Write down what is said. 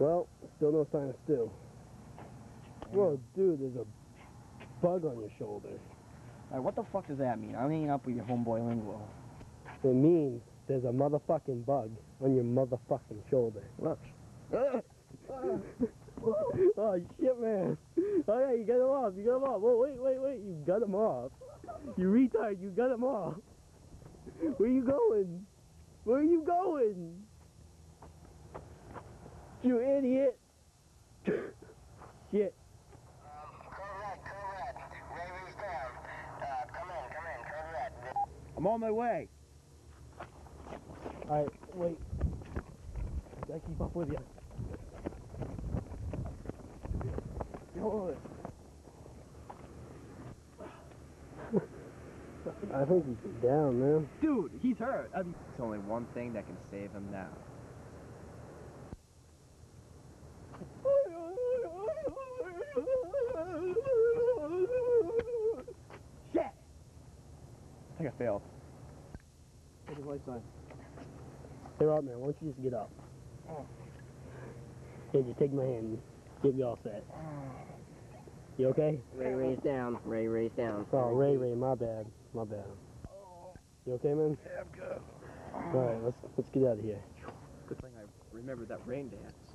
Well, still no sign of Stu. Whoa, dude, there's a bug on your shoulder. Alright, what the fuck does that mean? I'm hanging up with your homeboy Linguo. It means there's a motherfucking bug on your motherfucking shoulder. Look. oh shit, man. Oh yeah, you got him off. You got him off. Whoa, wait, wait, wait. You got him off. You retard. You got him off. Where you going? Where are you going? You idiot. shit. Correct, correct. Ray Ray's down. Uh, come in, come in, correct. I'm on my way. Alright, wait. I gotta keep up with you. Hold it. I think he's down, man. Dude, he's hurt. I mean, it's only one thing that can save him now. Shit! I think I failed. Put the lights on. Hey, up, man. Why don't you just get up? Oh. Here, just take my hand. Get me all set. You okay? Ray Ray's down. Ray Ray's down. Oh, Ray, Ray, my bad. My bad. You okay, man? Yeah, I'm good. All right, let's let's get out of here. Good thing I remembered that rain dance.